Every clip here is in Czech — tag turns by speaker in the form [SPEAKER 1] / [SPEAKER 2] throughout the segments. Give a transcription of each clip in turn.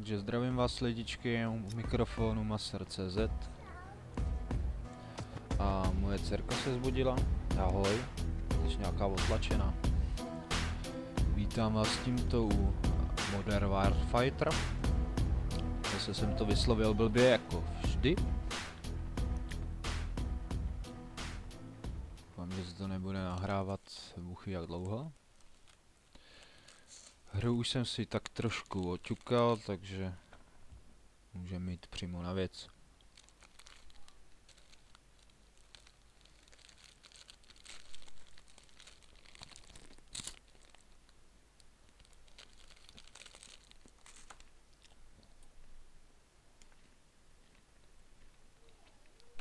[SPEAKER 1] Takže zdravím vás lidičky, u mikrofonu Maser.cz A moje dcerka se zbudila. Ahoj, jsi nějaká otlačená. Vítám vás tímto u Modern Warfighter. Zase jsem to vyslovil blbě jako vždy. Doufám, že se to nebude nahrávat buchy jak dlouho. Hru už jsem si tak trošku oťukal, takže můžeme jít přímo na věc.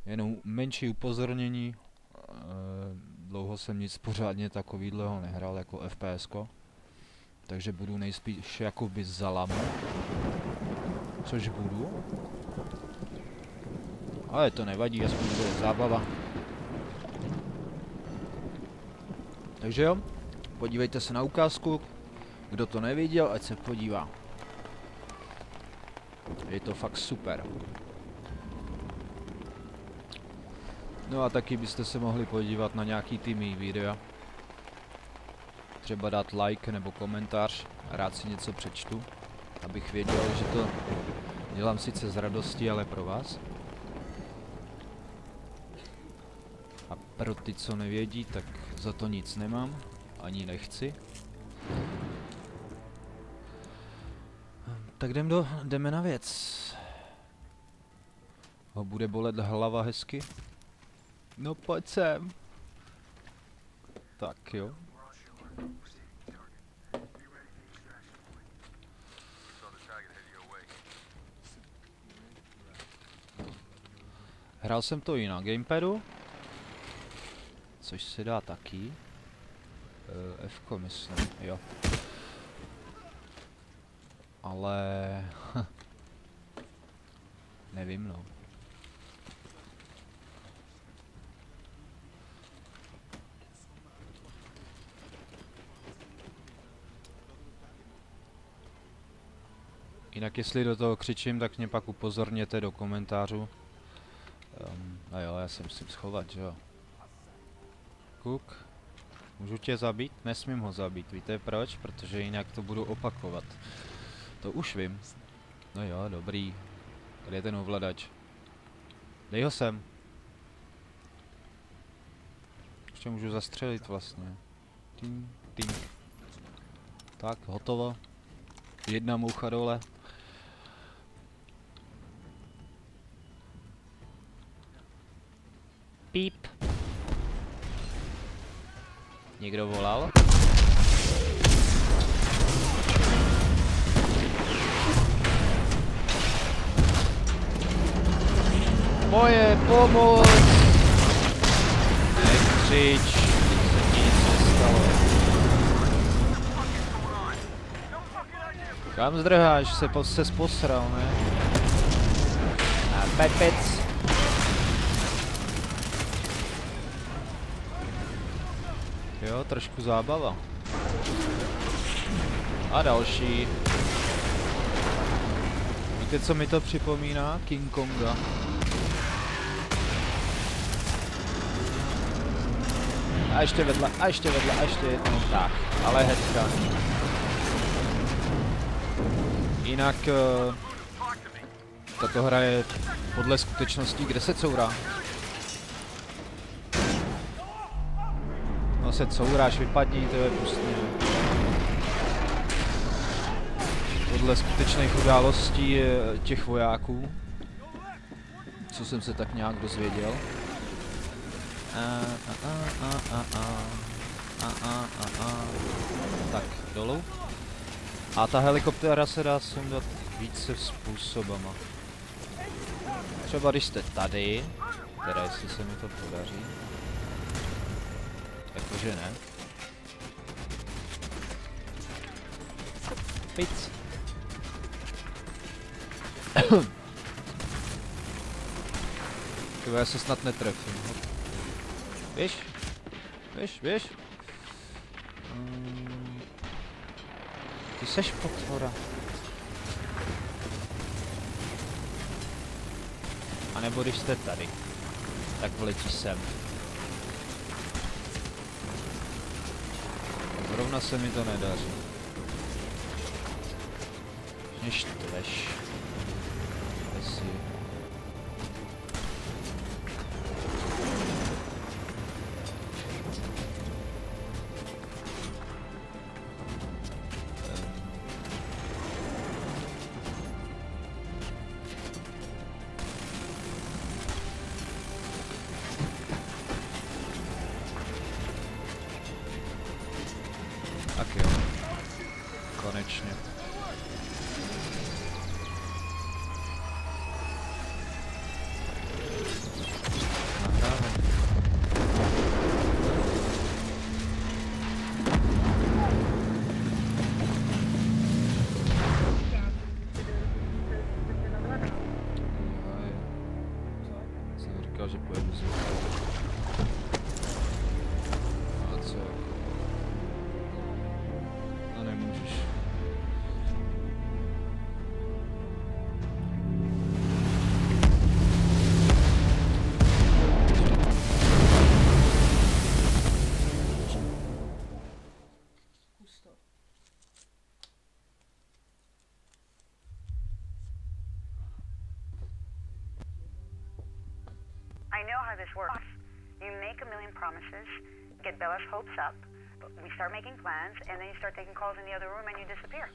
[SPEAKER 1] Jenom menší upozornění, eh, dlouho jsem nic pořádně takovýhleho nehrál jako FPS. -ko takže budu nejspíš jakoby zalam. Což budu. Ale to nevadí, aspoň bude zábava. Takže jo, podívejte se na ukázku. Kdo to neviděl, ať se podívá. Je to fakt super. No a taky byste se mohli podívat na nějaký ty mý videa třeba dát like nebo komentář, rád si něco přečtu, abych věděl, že to dělám sice z radosti, ale pro vás. A pro ty, co nevědí, tak za to nic nemám, ani nechci. Tak jdem do, jdeme na věc. Ho bude bolet hlava hezky? No pojď sem. Tak jo. Hrál jsem to i na gamepadu, což se dá taky. Uh, F myslím, jo. Ale... Nevím no. Jinak jestli do toho křičím, tak mě pak upozorněte do komentářů. Um, a jo, já se musím schovat, že jo. Kuk. Můžu tě zabít? Nesmím ho zabít, víte proč? Protože jinak to budu opakovat. To už vím. No jo, dobrý. Kde je ten ovladač? Dej ho sem. Ještě můžu zastřelit vlastně. Tým, tým. Tak, hotovo. Jedna moucha dole. Píp. Někdo volal? Moje pomoc! Nekřič, se ti nic nestalo. Kam zdrháš? Se, po, se posral, ne? A pepec. Jo, trošku zábava. A další. Víte, co mi to připomíná? King Konga. A ještě vedle, a ještě vedle, a ještě jednou. Tak, ale headka. Jinak... Uh, tato hra je podle skutečností, kde se courá. Se couráš, vypadní, to je pustně. Podle skutečných událostí těch vojáků, co jsem se tak nějak dozvěděl. Tak, dolů. A ta helikoptéra se dá sundat více způsobama. Třeba když jste tady, teda jestli se mi to podaří. Jakože ne. Pic. Tyhle, já se snad netrefím. Víš? Víš, víš? Ty seš potvora. A nebo když jste tady, tak vletí sem. Zrovna se mi to nedaří. Mě štveš.
[SPEAKER 2] Promises, get Bella's hopes up, but we start making plans, and then you start taking calls in the other room and you disappear.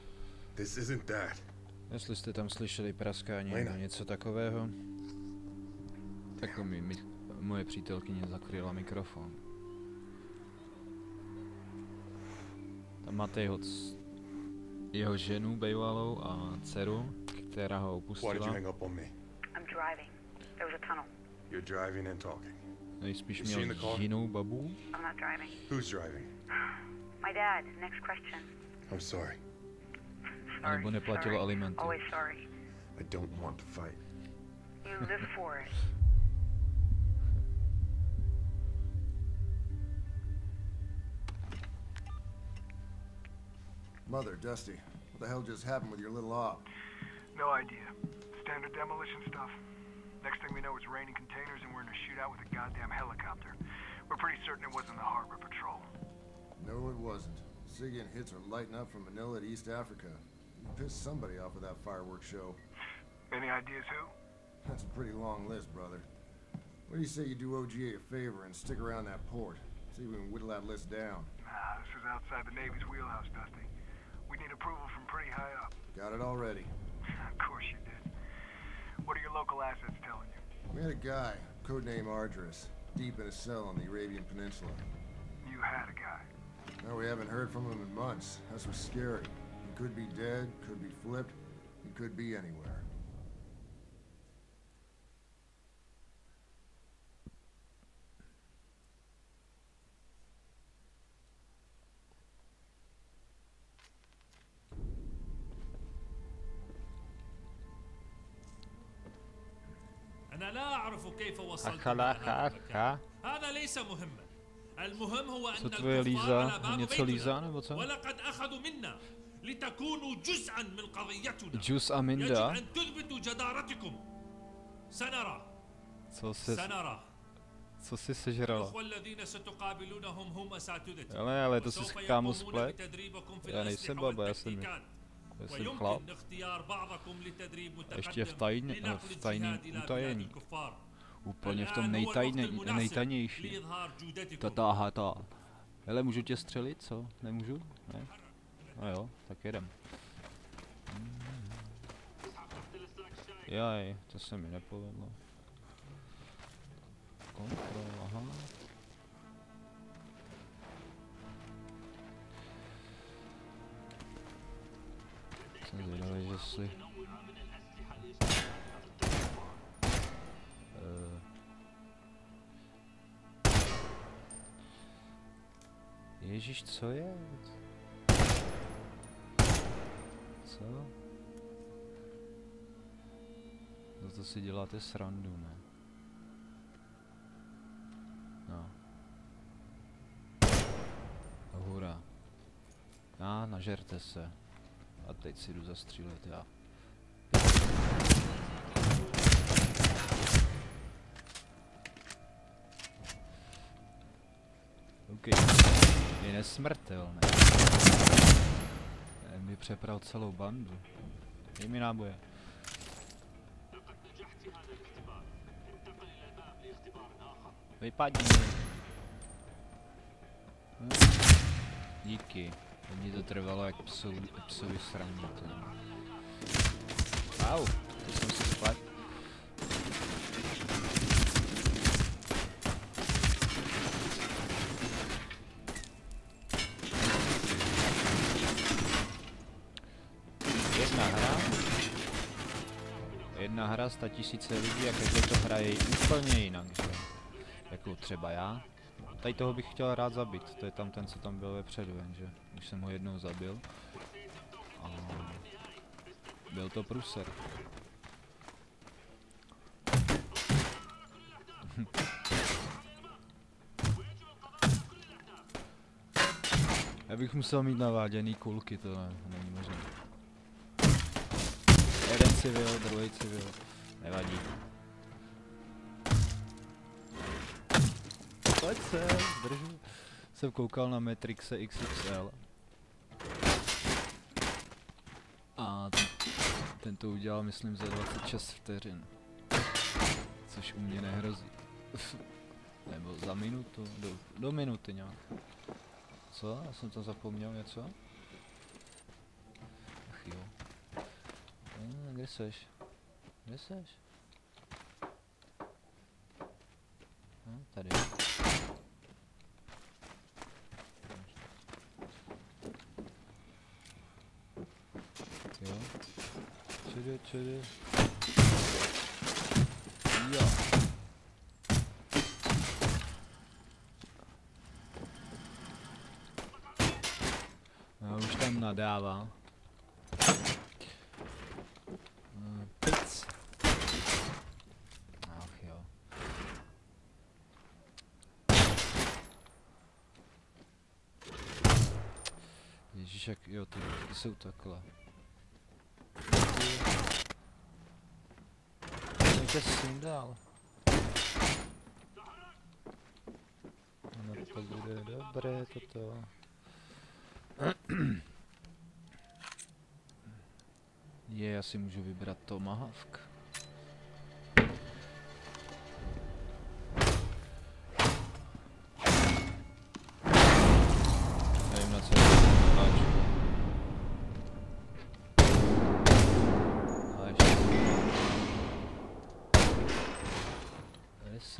[SPEAKER 3] This isn't that.
[SPEAKER 1] Jestli jste tam slyšeli praskání nebo něco takového, tak mi, mi moje přítelkyně zakryla mikrofon. Tam máte jeho, c- jeho ženu bejvalou a dceru, která ho
[SPEAKER 3] Why did you
[SPEAKER 1] opustila.
[SPEAKER 3] hang up on me?
[SPEAKER 2] I'm driving. There was a tunnel.
[SPEAKER 3] You're driving and talking.
[SPEAKER 1] Nejspíš
[SPEAKER 3] Is she in
[SPEAKER 1] měl
[SPEAKER 3] the car?
[SPEAKER 1] jinou babu.
[SPEAKER 2] I'm not driving.
[SPEAKER 3] Who's driving?
[SPEAKER 2] My dad. Next question.
[SPEAKER 3] I'm sorry.
[SPEAKER 2] Sorry.
[SPEAKER 1] Nebo
[SPEAKER 2] sorry. Always sorry.
[SPEAKER 3] I don't want to fight.
[SPEAKER 2] You live for it.
[SPEAKER 4] Mother, Dusty, what the hell just happened with your little op?
[SPEAKER 5] No idea. Standard demolition stuff. Next thing we know, it's raining containers and we're in a shootout with a goddamn helicopter. We're pretty certain it wasn't the Harbor Patrol.
[SPEAKER 4] No, it wasn't. Sigian hits are lighting up from Manila to East Africa. You pissed somebody off with that fireworks show.
[SPEAKER 5] Any ideas who?
[SPEAKER 4] That's a pretty long list, brother. What do you say you do OGA a favor and stick around that port? See if we can whittle that list down.
[SPEAKER 5] Nah, this is outside the Navy's wheelhouse, Dusty. We need approval from pretty high up.
[SPEAKER 4] Got it already.
[SPEAKER 5] of course you. What are your local assets telling you?
[SPEAKER 4] We had a guy, codename Ardris, deep in a cell on the Arabian Peninsula.
[SPEAKER 5] You had a guy.
[SPEAKER 4] Now we haven't heard from him in months. That's what's scary. He could be dead, could be flipped, he could be anywhere.
[SPEAKER 6] أعرف كيف وصلت
[SPEAKER 1] Achala,
[SPEAKER 6] إلى هذا المكان.
[SPEAKER 1] cha.
[SPEAKER 6] هذا ليس مهما المهم هو أن
[SPEAKER 1] Co tvoje
[SPEAKER 6] الكفار
[SPEAKER 1] Líza?
[SPEAKER 6] على باب
[SPEAKER 1] Něco Líza
[SPEAKER 6] بيتنا
[SPEAKER 1] nebo co?
[SPEAKER 6] ولقد أخذوا منا لتكونوا جزءا من قضيتنا
[SPEAKER 1] Jus a
[SPEAKER 6] يجب
[SPEAKER 1] Minda?
[SPEAKER 6] أن تثبتوا جدارتكم سنرى
[SPEAKER 1] Co se,
[SPEAKER 6] سنرى
[SPEAKER 1] co si sežrala?
[SPEAKER 6] الأخوة الذين ستقابلونهم هم أساتذتي
[SPEAKER 1] Ale, ale to si
[SPEAKER 6] وسوف
[SPEAKER 1] kámo
[SPEAKER 6] يقومون
[SPEAKER 1] splet.
[SPEAKER 6] بتدريبكم في
[SPEAKER 1] Já nejsem
[SPEAKER 6] الأسلحة
[SPEAKER 1] baba, já jsem,
[SPEAKER 6] والتكتيكات
[SPEAKER 1] já jsem chlap. Ještě v, tajn, v tajný utajení. Úplně v tom nejtajně, nejtajnější.
[SPEAKER 6] Ta
[SPEAKER 1] táha ta. Hele, můžu tě střelit, co? Nemůžu? Ne? No jo, tak jedem. Jaj, to se mi nepovedlo. Kontrol, aha. Eh, Ježíš, co je? Co? No to si děláte srandu, ne? No. Hurá. A, nažerte se. A teď si jdu zastřílet já. OK. Je nesmrtelný. Mi přepral celou bandu. Dej mi náboje. Vypadni. Hm? Díky. Mě to trvalo jak psou, psovi sraní. Au, to jsem si splet. Jedna hra. Jedna hra, sta tisíce lidí a každý to hraje úplně jinak, že? Jako třeba já. Tady toho bych chtěl rád zabít, to je tam ten, co tam byl vepředu, jenže už jsem ho jednou zabil. A byl to pruser. Já bych musel mít naváděný kulky, to ne, není možné. Jeden civil, druhý civil. Nevadí. Pojď se, držu. Jsem koukal na Matrixe XXL. A ten, ten to udělal, myslím, za 26 vteřin. Což u mě nehrozí. Nebo za minutu, do, do minuty nějak. Co? Já jsem to zapomněl něco? Ach jo. A, kde seš? Kde seš? A, tady. Jo. Čede, čede. Jo. A už tam nadává. Eh, jo. Ježíš, jo, ty jsou takhle. Mějte sundal. Ono to bude dobré toto. Je, já si můžu vybrat Tomahawk.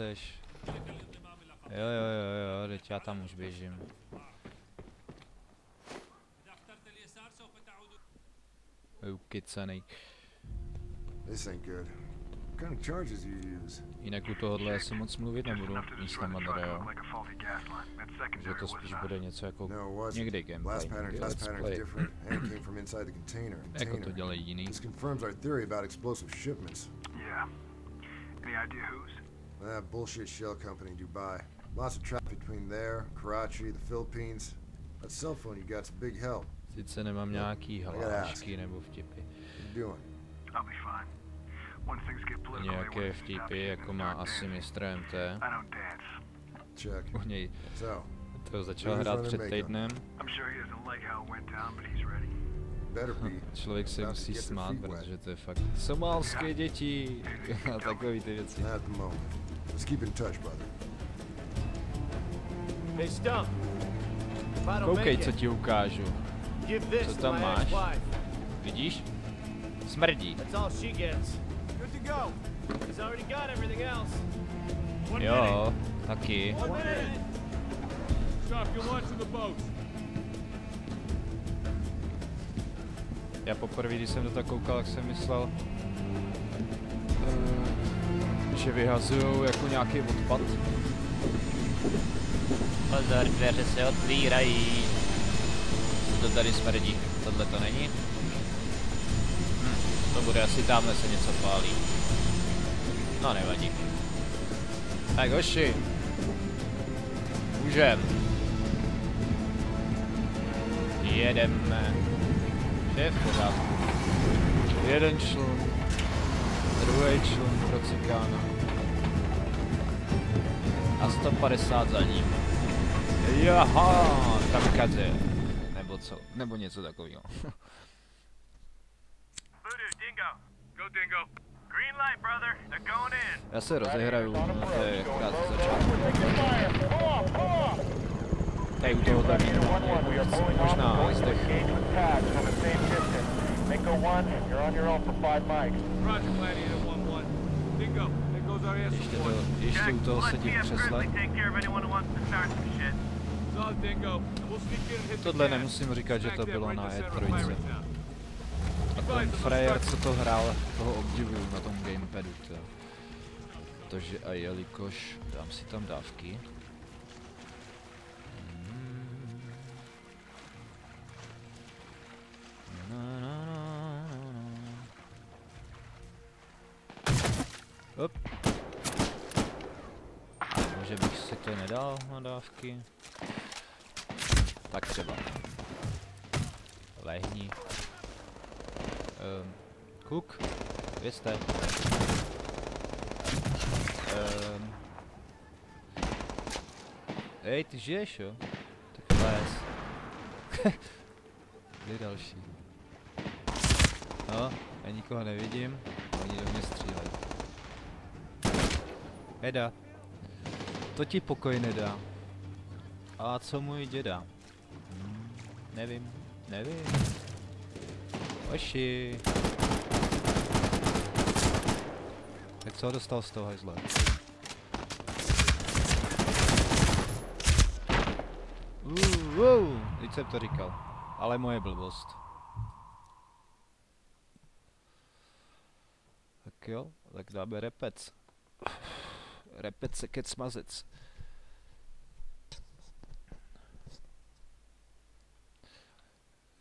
[SPEAKER 1] seš. Jo, jo, jo, jo, teď já tam už běžím.
[SPEAKER 4] Ukycený.
[SPEAKER 1] Jinak u tohohle asi moc mluvit nebudu místama
[SPEAKER 5] teda,
[SPEAKER 1] jo. Že to spíš bude něco jako někdy gameplay, někdy let's play. jako to dělají jiný.
[SPEAKER 4] This.
[SPEAKER 5] Yeah. Any idea who's?
[SPEAKER 4] That bullshit shell company in Dubai. Lots of traffic between there, Karachi, the Philippines. That cell phone you got's a big help.
[SPEAKER 1] Sice nemám nějaký hlášky nebo vtipy.
[SPEAKER 4] What you doing?
[SPEAKER 5] I'll be fine. Once things get political, they
[SPEAKER 1] Nějaké vtipy, jako má asi mistr MT.
[SPEAKER 5] I don't dance.
[SPEAKER 4] Check.
[SPEAKER 1] U něj
[SPEAKER 4] So,
[SPEAKER 1] to začal hrát před týdnem.
[SPEAKER 5] I'm sure he doesn't like how it went down, but he's ready.
[SPEAKER 4] better be.
[SPEAKER 1] Člověk se musí smát, protože to je fakt somálské děti a takový ty věci.
[SPEAKER 4] Let's keep in touch, brother.
[SPEAKER 7] Hey, Stump.
[SPEAKER 1] Koukej, co ti ukážu. co
[SPEAKER 7] to
[SPEAKER 1] tam máš? Vidíš? Smrdí. Jo, taky. Já poprvé, když jsem to tak koukal, tak jsem myslel, eh, že vyhazujou jako nějaký odpad. Pozor, dveře se otvírají. Co to tady smrdí? Tohle to není? Hm, to bude asi tamhle se něco pálí. No nevadí. Tak hoši. Můžem. Jedeme. Vše je v pořádku. Jeden člun. Druhý člun pro cikána a 150 za ním. Jaha, kamikaze. Nebo co, nebo něco takového. Já se rozehraju na té krásné začátku. Tady u toho tak možná zdech.
[SPEAKER 7] Make a one, you're on your own for five mics. Roger, Gladiator.
[SPEAKER 1] Ještě, to, ještě u toho sedí
[SPEAKER 7] přesle.
[SPEAKER 1] Tohle nemusím říkat, že to bylo na E3. A ten frajer, co to hrál, toho obdivuju na tom gamepadu. To. Tože a jelikož dám si tam dávky, hmm. Up. Že bych si to nedal na dávky. Tak třeba. Lehni. Cook, kde jste? Um, hej, ty žiješ jo? Tak les. Kde další? No, já nikoho nevidím, oni do mě střílejí. Heda. To ti pokoj nedá. A co můj děda? Hmm, nevím, nevím. Oši. Tak co dostal z toho hajzle? Uh, uh, teď jsem to říkal. Ale moje blbost. Tak jo, tak dáme repec. Repec se kec mazec.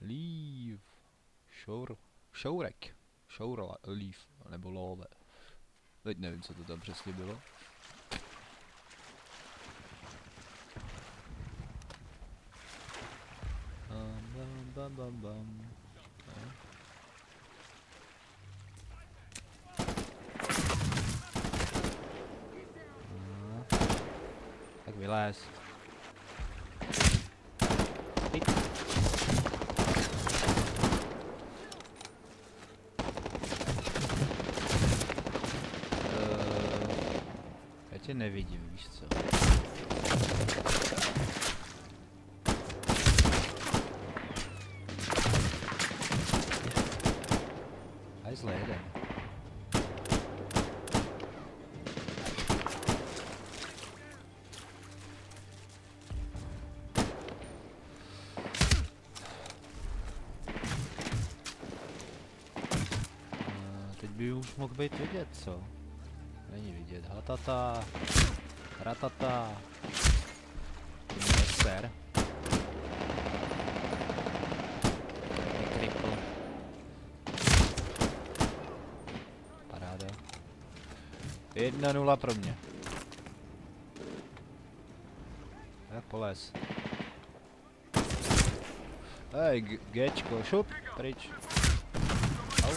[SPEAKER 1] Leave. Šour, šourek, šour leaf, nebo love. Teď nevím, co to tam přesně bylo. Bam, bam, bam, bam, realize. Eep. Uh, хотя на видео висит. By už mohl být vidět, co? Není vidět. Hatata. Ratata. Ser. Triple. Paráda. 1-0 pro mě. Je poles. Hej, G- Gčko, šup, pryč.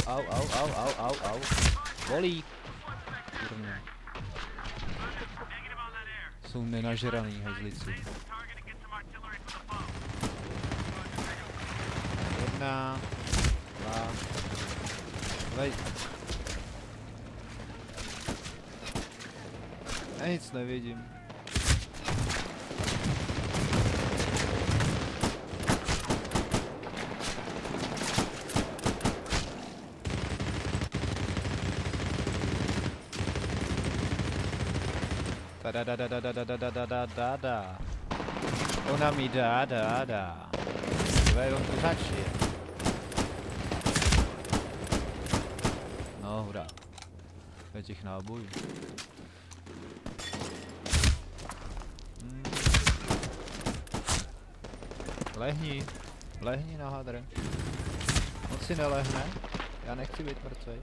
[SPEAKER 1] Au, au, au, au, au, au, au. Bolí. Kurně. Jsou nenažraný hajzlici. Jedna, dva, Lej. Já nic nevidím. Da da da da da da da da da da da da da. Ona mi dá, dá, dá. To je jenom pořádčí. No, hurá. To je těch nábojů. Hmm. Lehni. Lehni na hadr. On si nelehne. Já nechci být mrtvej.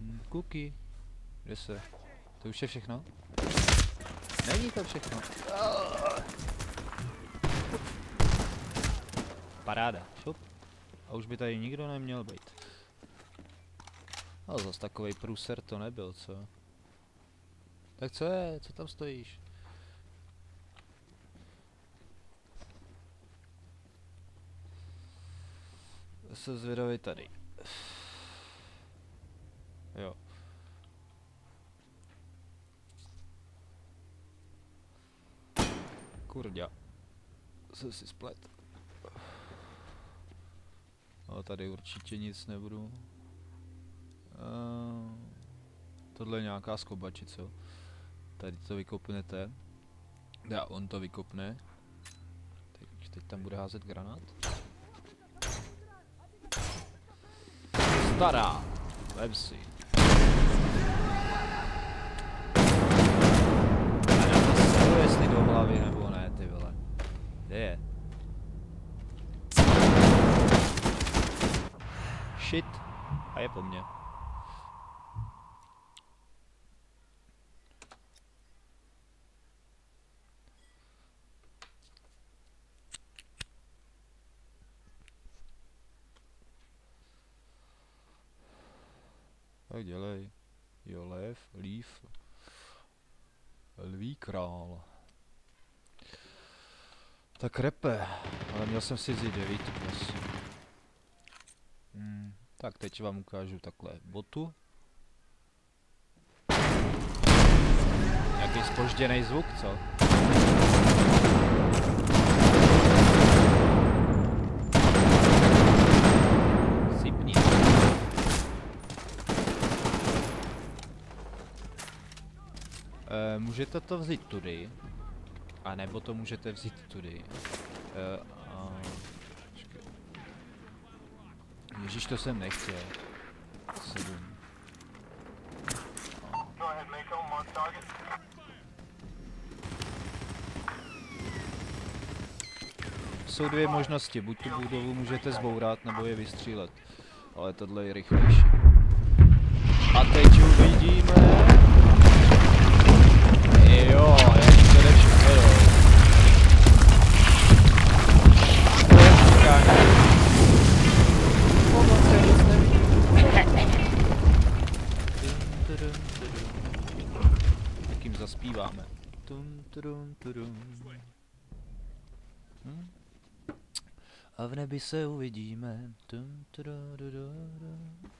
[SPEAKER 1] Hmm, Kuky. Kde se? To už je všechno? Není to všechno. Paráda. Šup. A už by tady nikdo neměl být. No zas takovej průser to nebyl, co? Tak co je? Co tam stojíš? Jsem zvědavý tady. Jo. Kurďa. Jsem si splet. No tady určitě nic nebudu. Uh, tohle je nějaká skobačice. jo. Tady to vykopnete. Já on to vykopne. Teď, teď tam bude házet granát. Stará. Vem si. A já to sleduju, hlavy nebo ne, ty vole. Kde je? Shit. A je po mně. Tak dělej. Jo, lev, lív. Lví král. Tak repe, ale měl jsem si vzít devítku asi. Hmm, tak teď vám ukážu takhle botu. Nějaký spožděný zvuk, co? Eh, můžete to vzít tudy. A nebo to můžete vzít tudy. A... počkej. Ježíš, to jsem nechtěl. Sedm. Jsou dvě možnosti, buď tu budovu můžete zbourat, nebo je vystřílet. Ale tohle je rychlejší. A teď uvidíme. Jo, tudum, tudum. Hm? A v nebi se uvidíme. Tum, tudu, du, du, du.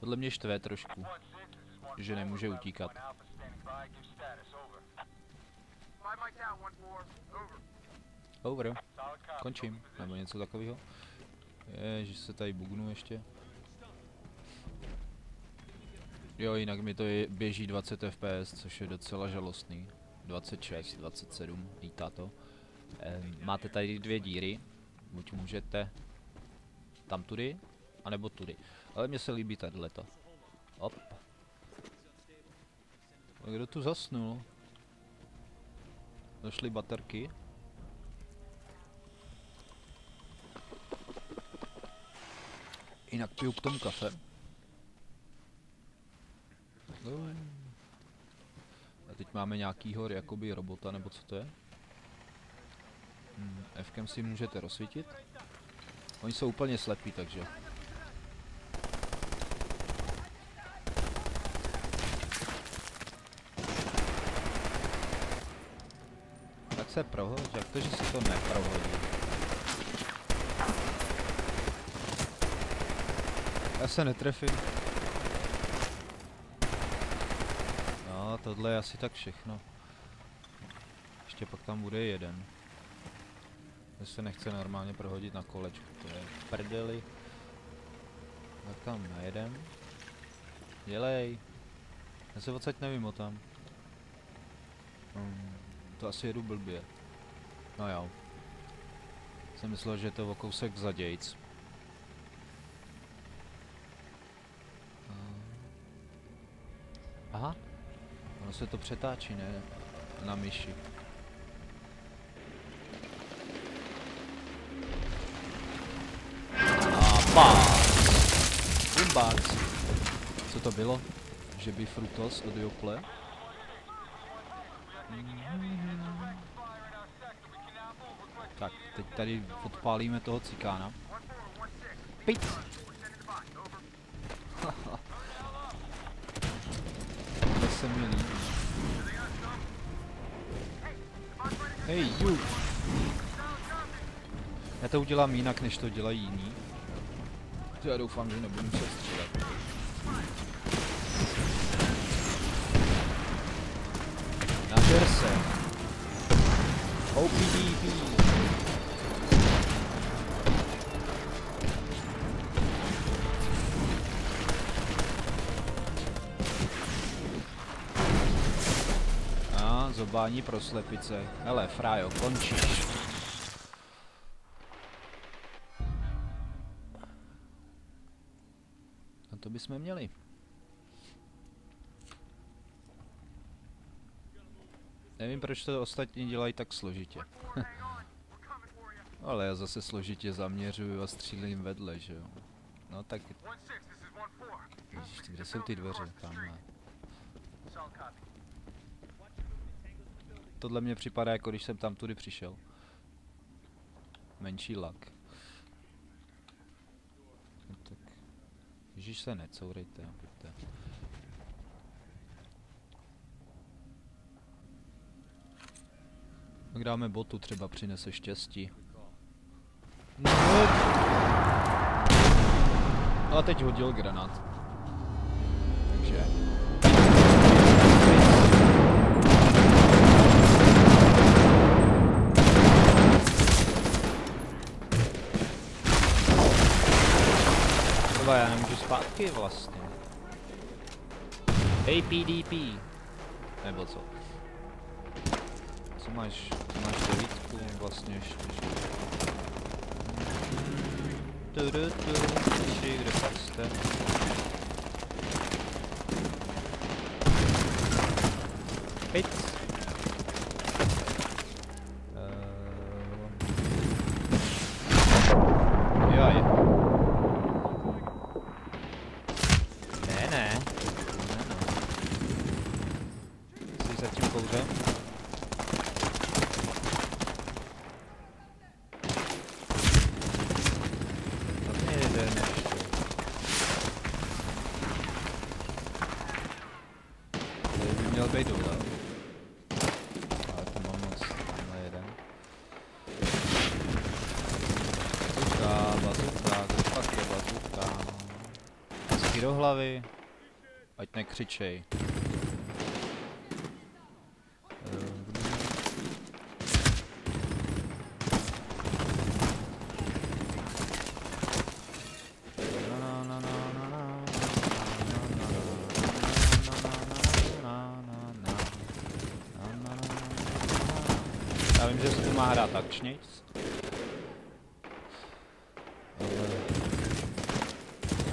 [SPEAKER 1] Podle mě štve trošku, že nemůže utíkat. Over. Končím. Nebo něco takového. Je, že se tady bugnu ještě. Jo, jinak mi to je, běží 20 fps, což je docela žalostný. 26, 27, lítá to. Ehm, máte tady dvě díry, buď můžete tam tudy, anebo tudy. Ale mně se líbí tadyhleto. Op. A kdo tu zasnul? Došly baterky. Jinak piju k tomu kafe. A teď máme nějakýho jakoby robota, nebo co to je? Hmm, Fkem si můžete rozsvítit. Oni jsou úplně slepí, takže. Tak se prohoď, jak to, že se to neprohodí? Já se netrefím. No, tohle je asi tak všechno. Ještě pak tam bude jeden. Že se nechce normálně prohodit na kolečku, to je prdeli. Tak tam najedem. Dělej. Já se odsaď nevím o tam. Hmm, to asi jedu blbě. No jo. Jsem myslel, že je to o kousek zadějc. Aha. Ono se to přetáčí, ne? Na myši. A pás! Co to bylo? Že by Frutos od Jople? Tak, teď tady odpálíme toho cikána. Pit! se mi líbí. Hej, you! Já to udělám jinak, než to dělají jiní. Já doufám, že nebudu muset střílet. Nažer se. OPDP. Zobání pro slepice. Hele, Frajo, končíš. A to bychom měli. Nevím, proč to ostatní dělají tak složitě. Ale já zase složitě zaměřuju a střílím vedle, že jo. No tak... Ježiš, kde jsou ty dveře? Tamhle. Tohle mě připadá jako když jsem tam tudy přišel. Menší lak. No tak... Ježíš se necourejte, buďte. Tak dáme botu, třeba přinese štěstí. No. A teď hodil granát. Zpátky vlastně. APDP. Nebo co? Co máš? Co máš devítku vlastně ještě? Tu, tu, tu, kde pak jste? Pic. Uh, joj. Ne, ne. Ne, ne. Jsi za tím kouřem? Tam je jeden ještě. Tady by měl být dole. Ale to mám moc. Tamhle jeden. Bazuka, bazuka, kde pak je bazuka? Hezky do hlavy. Ať nekřičej. Já vím, že se to má hrát akčnějc. Ale...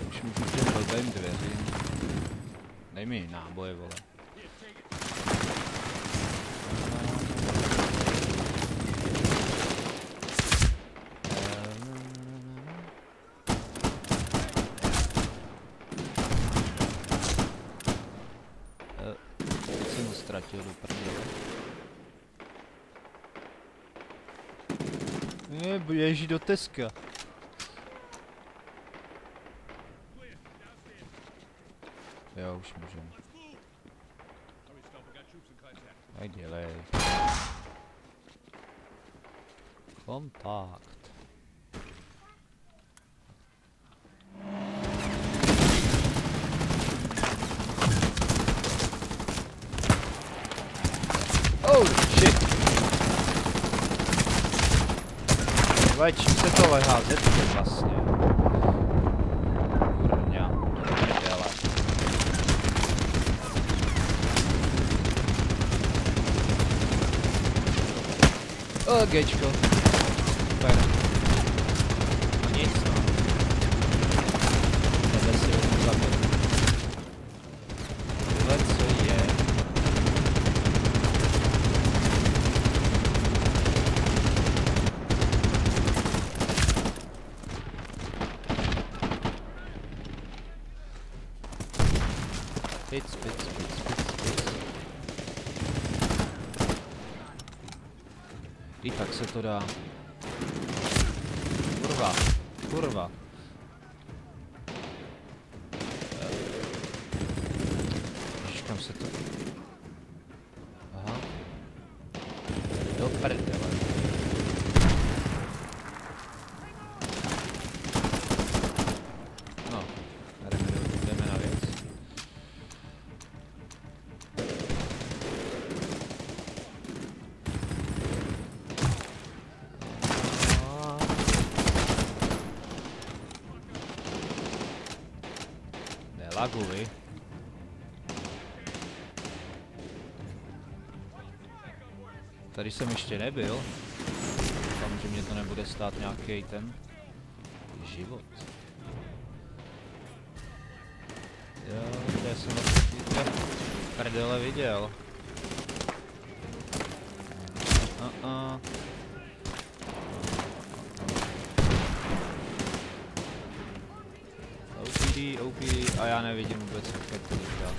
[SPEAKER 1] Už můžu těm blbým dveřím. Dej mi náboje, vole. Eh, Teď jsem ho ztratil do prdele. Ne, běží do Teska. Jo, už můžem. Tak dělej. Kontakt. Oh shit. Vole, čím se to lehá zetky vlastně? Kurňa, prdele. O, gečko. Super. No nic no. Tebe si vezmu za mě. Tohle co je? Pic, pic, pic, pic, pic. I tak se to dá. Kurva, kurva. Tady jsem ještě nebyl. Doufám, že mě to nebude stát nějaký ten život. Jo, kde jsem vlastně prdele viděl. A, a. OPD, OPD, a já nevidím vůbec, jak to říká.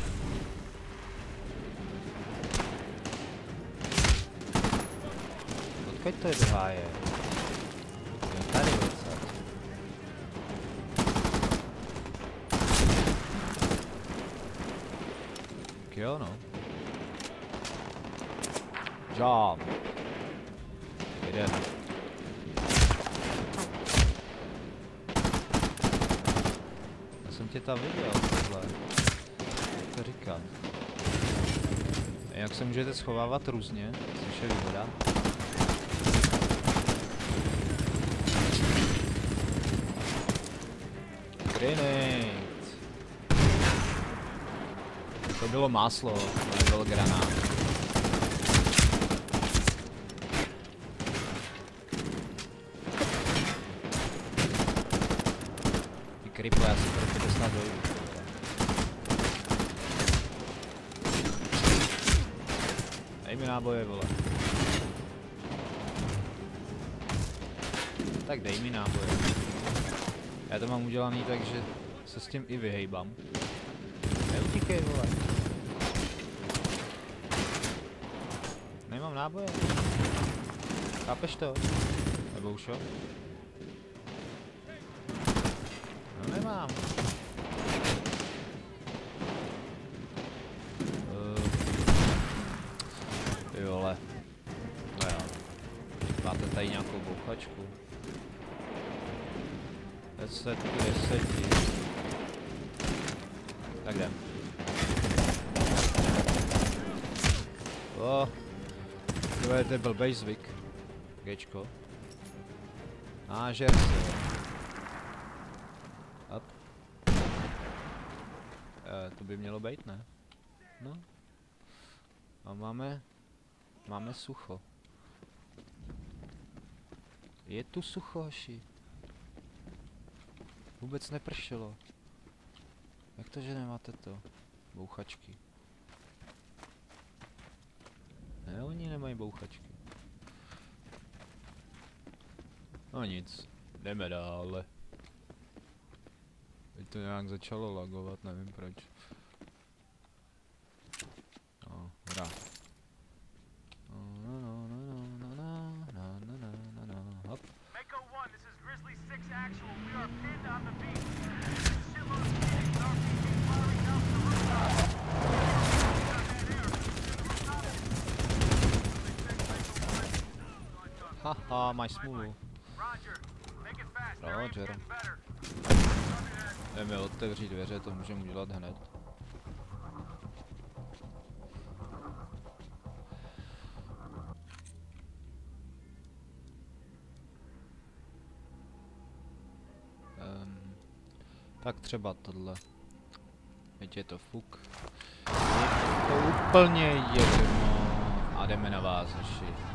[SPEAKER 1] Odkud to je do háje? Jo, tady odsaď. Tak jo no. Job. Jdeme. Já jsem tě tam viděl, tohle. Jak to říkat? A Jak se můžete schovávat různě, což je výhoda. Grenade. To bylo máslo, to nebyl granát. Ty já si pro tebe snad dojdu. Dej mi náboje, vole. Tak dej mi náboje. Já to mám udělaný tak, že se s tím i vyhejbám. Neutíkej, vole. Nemám náboje. Chápeš to? Nebo už jo? No nemám. 10 k 10. Tak jdem. O, to je, to blbej zvyk. Gečko. A žer se. Up. E, to by mělo být, ne? No. A máme... Máme sucho. Je tu sucho, hoši. Vůbec nepršelo. Jak to, že nemáte to? Bouchačky. Ne, oni nemají bouchačky. No nic, jdeme dále. Teď to nějak začalo lagovat, nevím proč. Haha, máš smůlu.
[SPEAKER 5] Roger.
[SPEAKER 1] Jdeme otevřít dveře, to můžeme udělat hned. Um, tak třeba tohle. Teď je to fuk. Je to úplně jedno. A jdeme na vás, hoši.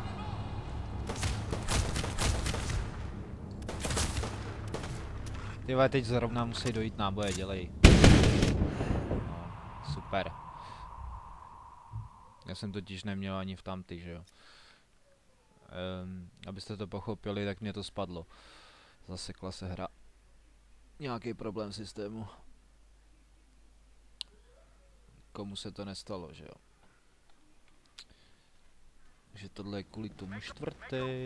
[SPEAKER 1] Ty vole, teď zrovna musí dojít náboje, dělej. No, super. Já jsem totiž neměl ani v tamty, že jo. Um, abyste to pochopili, tak mě to spadlo. Zasekla se hra. Nějaký problém systému. Komu se to nestalo, že jo. Takže tohle je kvůli tomu čtvrtý.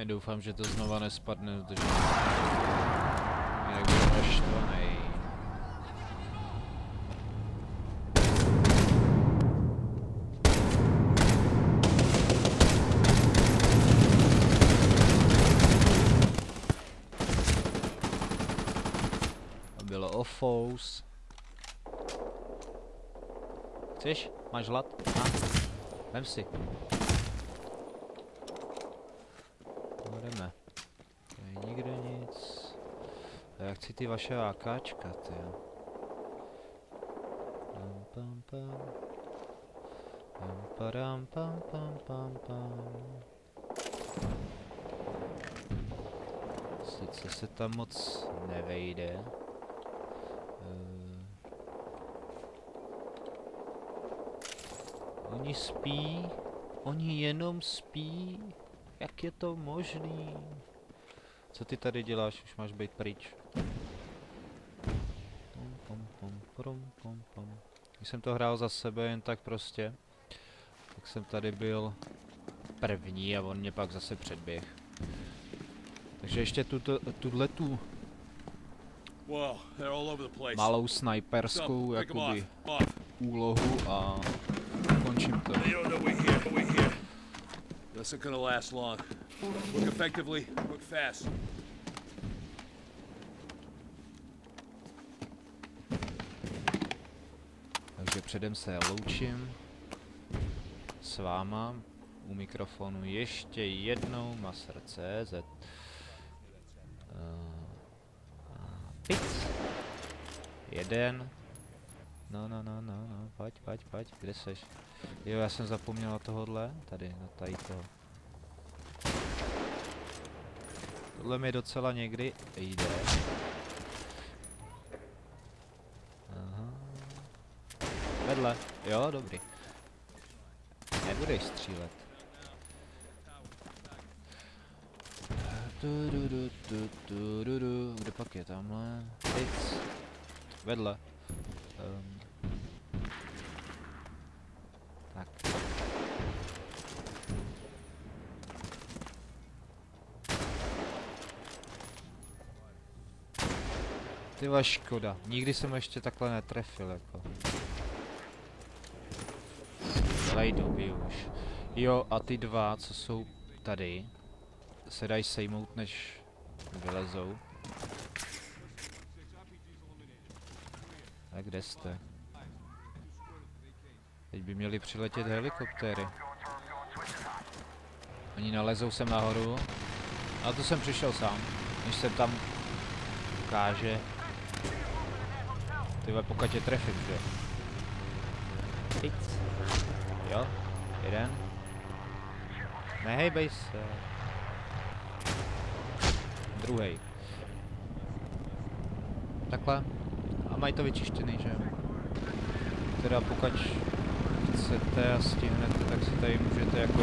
[SPEAKER 1] Já doufám, že to znova nespadne, protože jinak bylo o fous. Chceš? Máš hlad? Vem si. No jdeme. Tady nikde nic. A já chci ty vaše AKčka, ty jo. Pam pam pam. Pam padam pam pam pam pam. Sice se tam moc nevejde. Eh. Oni spí, oni jenom spí. Jak je to možný? Co ty tady děláš? Už máš být pryč. Pom, pom, pom, pom, pom, pom. Když jsem to hrál za sebe jen tak prostě, tak jsem tady byl první a on mě pak zase předběh. Takže ještě tuto, tuhle tu
[SPEAKER 6] Whoa, they're all over the place.
[SPEAKER 1] malou snajperskou jakoby úlohu a končím to.
[SPEAKER 6] This ain't gonna last long. Work effectively. Work fast.
[SPEAKER 1] Takže předem se loučím s váma u mikrofonu ještě jednou Maser.cz uh, Jeden No, no, no, no, no, pojď, pojď, pojď, kde seš? Jo, já jsem zapomněl na tohohle, tady, na tady toho. Tohle mi docela někdy jde. Aha. Vedle. Jo, dobrý. Nebudeš střílet. Kde pak je tamhle? Vedle. Um. Tak. Tyva škoda. Nikdy jsem ještě takhle netrefil jako. Dělej doby už. Jo, a ty dva, co jsou tady, se dají sejmout, než vylezou. A kde jste? Teď by měli přiletět helikoptéry. Oni nalezou sem nahoru. A to jsem přišel sám, než se tam ukáže. Ty vole, pokud tě trefím, že? Pít. Jo, jeden. Nehejbej se. Druhý. Takhle. A mají to vyčištěný, že jo? Teda pokud chcete a stihnete, tak si tady můžete jako